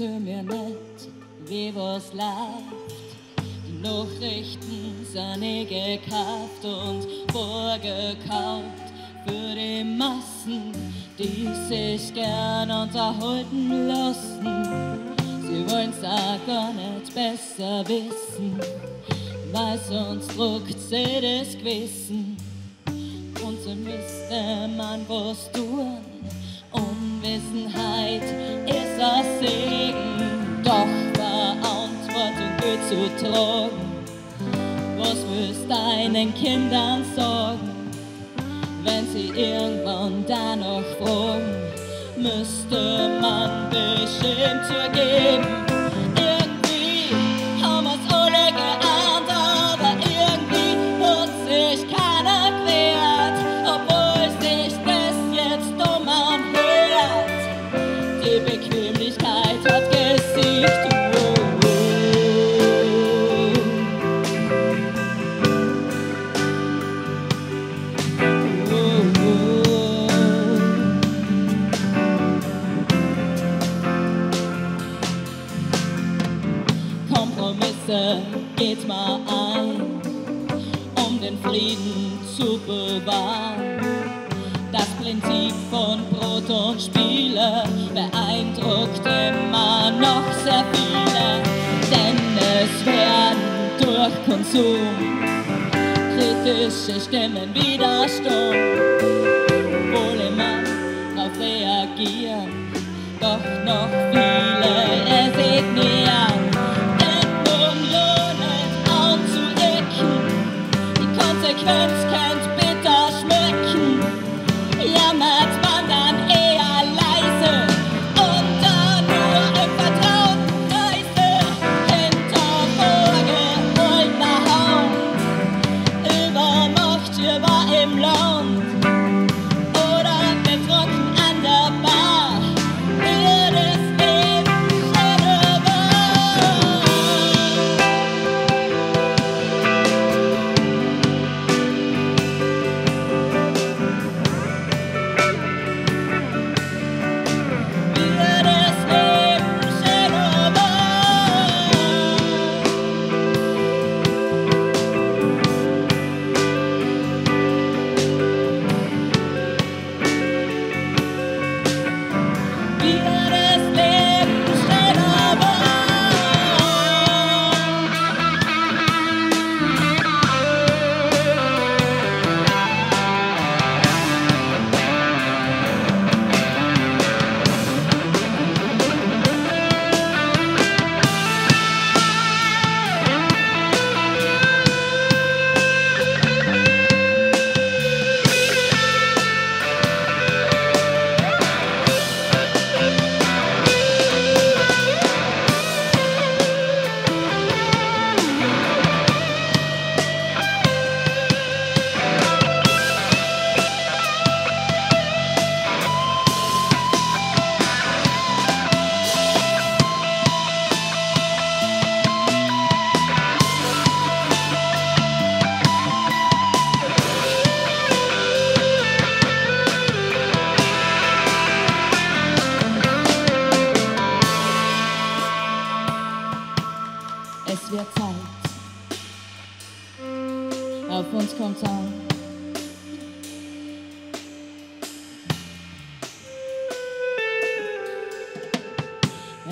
zu mir nicht, wie was läuft. Die Nachrichten sind eh gekauft und vorgekauft für die Massen, die sich gern unterhalten lassen. Sie wollen's auch gar nicht besser wissen, weil sonst druckt sie das Gewissen. Und so müsste man was tun. Unwissenheit ist ein Segen, zu tragen. Was willst deinen Kindern sagen? wenn sie irgendwann danach fragen, müsste man bestimmt zugeben. Irgendwie haben Kompromisse geht mal ein, um den Frieden zu bewahren. Das Prinzip von Brot und Spiele beeindruckt immer noch sehr viele, denn es werden durch Konsum kritische Stimmen wieder stumm. Wohl immer darauf reagieren, doch noch viele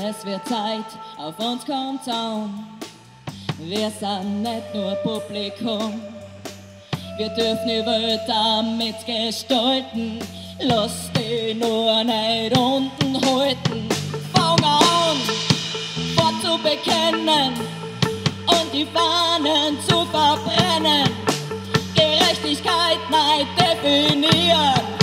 Es wird Zeit, auf uns kommt's an. Wir sind nicht nur Publikum. Wir dürfen die Welt damit gestalten. Lass die nur nicht unten halten. Fang an! Wort zu bekennen und die Fahnen zu verbrennen. Gerechtigkeit neu definieren.